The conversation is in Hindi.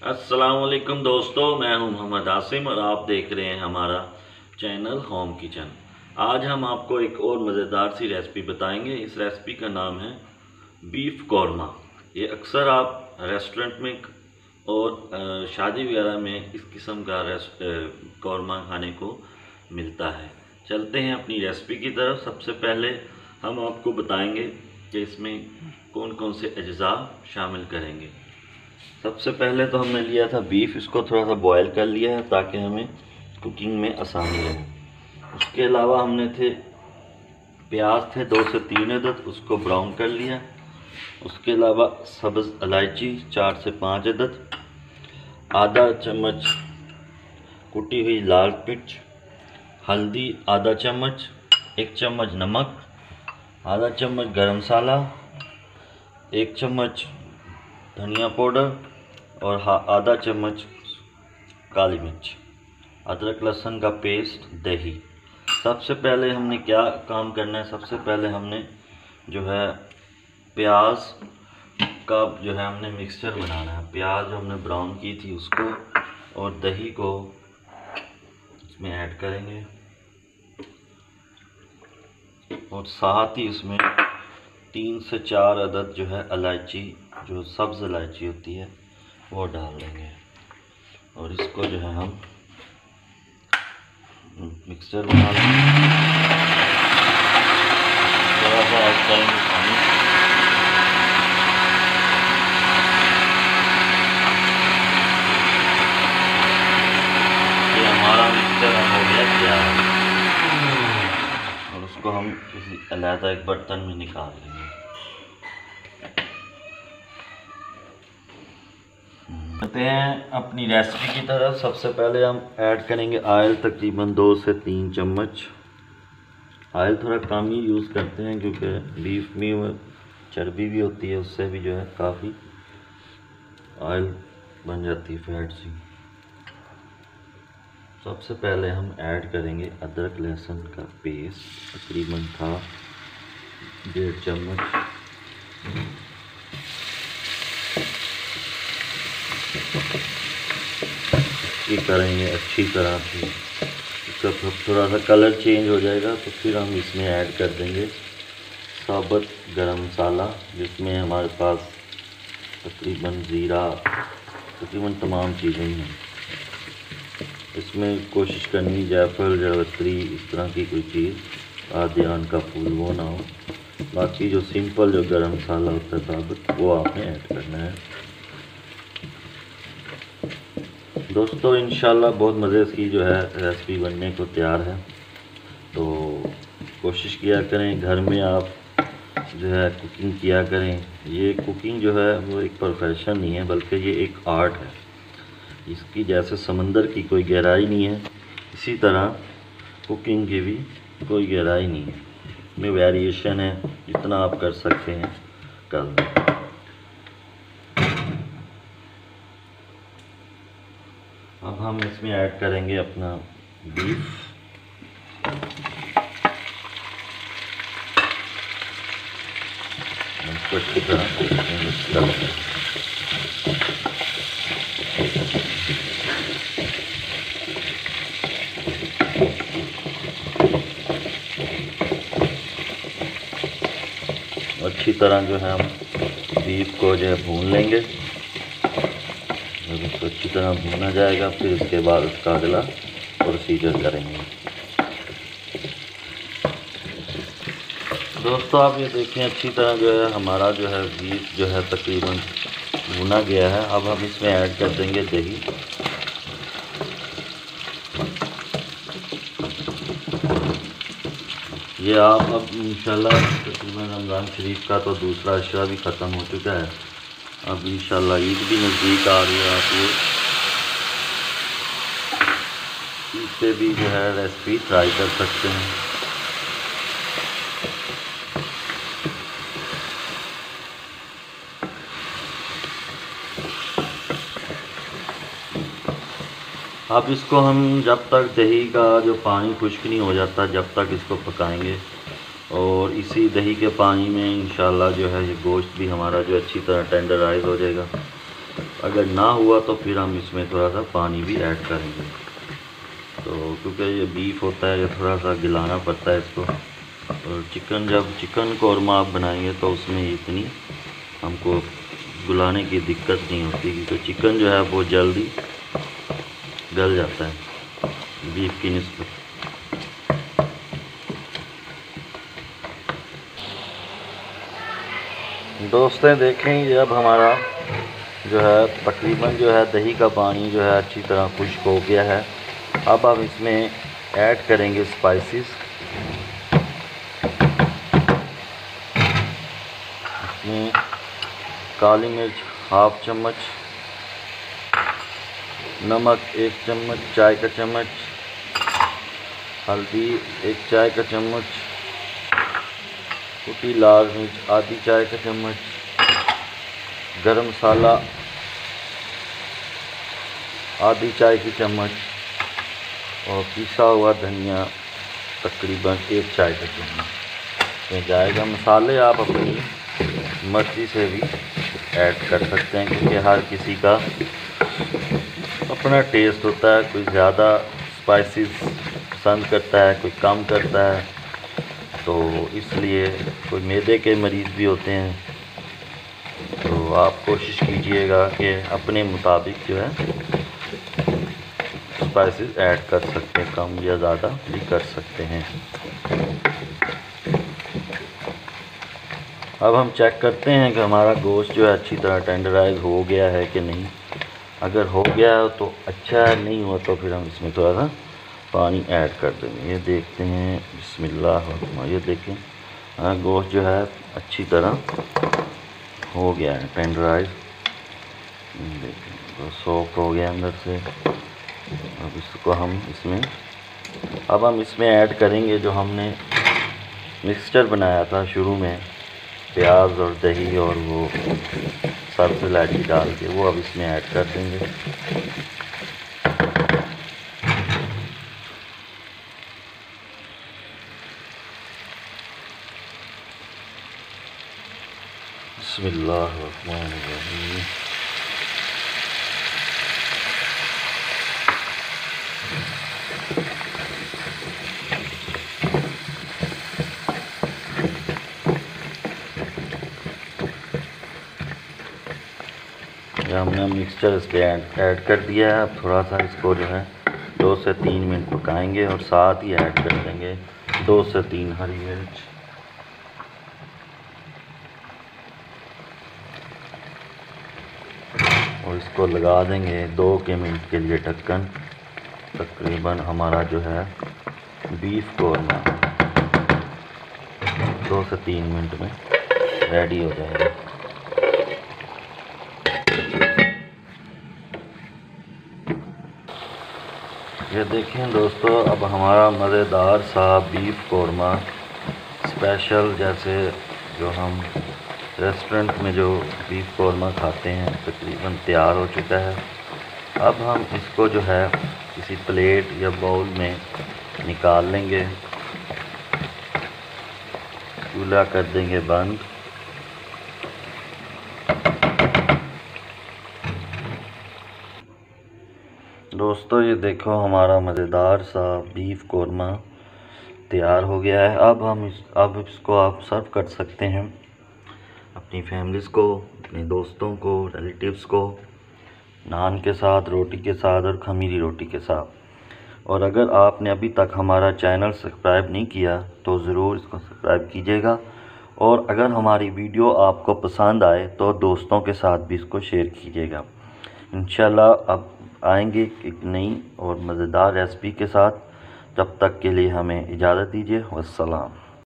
असलकुम दोस्तों, मैं हूँ मोहम्मद आसिम और आप देख रहे हैं हमारा चैनल होम किचन। आज हम आपको एक और मज़ेदार सी रेसिपी बताएँगे। इस रेसिपी का नाम है बीफ कौरमा। ये अक्सर आप रेस्टोरेंट में और शादी वगैरह में इस किस्म का कौरमा खाने को मिलता है। चलते हैं अपनी रेसिपी की तरफ़। सबसे पहले हम आपको बताएँगे कि इसमें कौन कौन से अज्जा शामिल करेंगे। सबसे पहले तो हमने लिया था बीफ इसको थोड़ा सा बॉयल कर लिया है ताकि हमें कुकिंग में आसानी रहे। उसके अलावा हमने थे, प्याज थे, दो से तीन अदद, उसको ब्राउन कर लिया। उसके अलावा सब्ज़, इलायची, चार से पाँच अदद, आधा चम्मच कुटी हुई लाल मिर्च, हल्दी, आधा चम्मच, एक चम्मच नमक, आधा चम्मच गरम मसाला, एक चम्मच धनिया पाउडर और आधा चम्मच काली मिर्च, अदरक लहसुन का पेस्ट, दही। सबसे पहले हमने क्या काम करना है? सबसे पहले हमने जो है प्याज का जो है हमने मिक्सचर बनाना है। प्याज जो हमने ब्राउन की थी उसको और दही को इसमें ऐड करेंगे। और साथ ही उसमें तीन से चार अदद जो है इलायची जो सब्ज़ इलायची होती है, वो डाल देंगे। और इसको जो है हम मिक्सचर बना लेंगे। थोड़ा सा ऐड करेंगे पानी। और उसको हम किसी अलहदा एक बर्तन में निकाल लेंगे। करते हैं अपनी रेसिपी की तरफ़। सबसे पहले हम ऐड करेंगे आयल तकरीबन दो से तीन चम्मच। आयल थोड़ा कम ही यूज़ करते हैं क्योंकि बीफ में चर्बी भी होती है, उससे भी जो है काफ़ी ऑयल बन जाती है फैट सी। सबसे पहले हम ऐड करेंगे अदरक, लहसुन का पेस्ट तकरीबन था डेढ़ चम्मच। ये करेंगे अच्छी तरह से इसका थोड़ा सा कलर चेंज हो जाएगा तो फिर हम इसमें ऐड कर देंगे साबुत गरम मसाला, जिसमें हमारे पास तकरीबन ज़ीरा, तकरीबन तमाम चीज़ें हैं। इसमें कोशिश करनी जायफल जावत्री इस तरह की कोई चीज़ आदियान का फूल, वो ना हो। बाकी जो सिंपल जो गरम मसाला होता है साबुत, वो आपने ऐड करना है। दोस्तों इन बहुत मज़े की जो है रेसिपी बनने को तैयार है। तो कोशिश किया करें, घर में आप जो है कुकिंग किया करें। ये कुकिंग जो है, वो एक प्रोफेशन नहीं है, बल्कि ये एक आर्ट है। इसकी जैसे समंदर की कोई गहराई नहीं है, इसी तरह कुकिंग की भी कोई गहराई नहीं है। में वेरिएशन है, जितना आप कर सकते हैं कर हम इसमें ऐड करेंगे अपना बीफ अच्छी तरह अच्छी तरह जो है हम बीफ को जो है भून लेंगे। तरह भुना जाएगा, फिर उसके बाद उसका अगला प्रोसीजर करेंगे। दोस्तों, आप ये देखें, अच्छी तरह जो है, हमारा जो है बीफ जो है, तकरीबन भुना गया है। अब हम इसमें ऐड कर देंगे दही। ये आप अब इंशाल्लाह तकरीबन रमज़ान शरीफ का तो दूसरा अशरा भी ख़त्म हो चुका है। अब इंशाल्लाह ईद भी नज़दीक आ रही है, आप ये पे भी जो है रेसिपी ट्राई कर सकते हैं। अब इसको हम जब तक दही का जो पानी खुश्क नहीं हो जाता, जब तक इसको पकाएँगे और इसी दही के पानी में इन जो है ये गोश्त भी हमारा जो अच्छी तरह टेंडराइज हो जाएगा। अगर ना हुआ तो फिर हम इसमें थोड़ा सा पानी भी ऐड करेंगे। तो क्योंकि ये बीफ होता है, ये थोड़ा सा गिलाना पड़ता है इसको। और चिकन जब चिकन कौरमा आप बनाएँगे तो उसमें इतनी हमको गुलाने की दिक्कत नहीं होती, क्योंकि तो चिकन जो है वो जल्दी गल जाता है बीफ की नस्बत। दोस्तें देखें, ये अब हमारा जो है, तकरीबन जो है दही का पानी जो है अच्छी तरह खुश्क हो गया है। अब आप इसमें ऐड करेंगे स्पाइसेस इसमें काली मिर्च हाफ़ चम्मच, नमक एक चम्मच, चाय का चम्मच, हल्दी एक चाय का चम्मच, कुटी लाल मिर्च आधी चाय का चम्मच, गरम मसाला आधी चाय की चम्मच। और पिसा हुआ धनिया तकरीबन एक चाय का चम्मच ये जाएगा। मसाले आप अपनी मर्ज़ी से भी ऐड कर सकते हैं, क्योंकि हर किसी का अपना टेस्ट होता है। कोई ज़्यादा स्पाइसेस पसंद करता है, कोई कम करता है तो इसलिए कोई मैदे के मरीज़ भी होते हैं। तो आप कोशिश कीजिएगा कि अपने मुताबिक जो है स्पाइसेस ऐड कर सकते हैं, कम या ज़्यादा भी कर सकते हैं। अब हम चेक करते हैं कि हमारा गोश्त जो है अच्छी तरह टेंडराइज हो गया है कि नहीं। अगर हो गया है तो अच्छा है नहीं हुआ तो फिर हम इसमें थोड़ा सा पानी ऐड कर देंगे। ये देखते हैं, बिस्मिल्लाह ये देखें। गोश्त जो है अच्छी तरह हो गया है टेंडराइज देखिए सॉफ्ट हो गया अंदर से। अब इसको हम इसमें, अब हम इसमें ऐड करेंगे जो हमने मिक्सचर बनाया था शुरू में, प्याज और दही और वो सब्ज़ इलायची डाल के, वो अब इसमें ऐड कर देंगे। बसमीम हमने मिक्सचर इस पर ऐड कर दिया है। अब थोड़ा सा इसको जो है, दो से तीन मिनट पकाएँगे और साथ ही ऐड कर देंगे। दो से तीन हरी मिर्च। और इसको लगा देंगे दो के मिनट के लिए ढक्कन। तकरीबन हमारा जो है बीफ कौरमा दो से तीन मिनट में रेडी हो जाएगा। ये देखें दोस्तों, अब हमारा मज़ेदार सा बीफ कौरमा स्पेशल जैसे जो हम रेस्टोरेंट में जो बीफ कौरमा खाते हैं, तकरीबन तैयार हो चुका है। अब हम इसको जो है, किसी प्लेट या बाउल में निकाल लेंगे। चूल्हा कर देंगे बंद। दोस्तों, ये देखो हमारा मज़ेदार सा बीफ कौरमा तैयार हो गया है। अब हम इस, अब इसको आप सर्व कर सकते हैं अपनी फैमिलीज़ को, अपने दोस्तों को रिलेटिव्स को, नान के साथ, रोटी के साथ और खमीरी रोटी के साथ। और अगर आपने अभी तक हमारा चैनल सब्सक्राइब नहीं किया तो ज़रूर इसको सब्सक्राइब कीजिएगा। और अगर हमारी वीडियो आपको पसंद आए तो दोस्तों के साथ भी इसको शेयर कीजिएगा। इन अब आएँगे एक नई और मज़ेदार रेसिपी के साथ। तब तक के लिए हमें इजाज़त दीजिए। वसलाम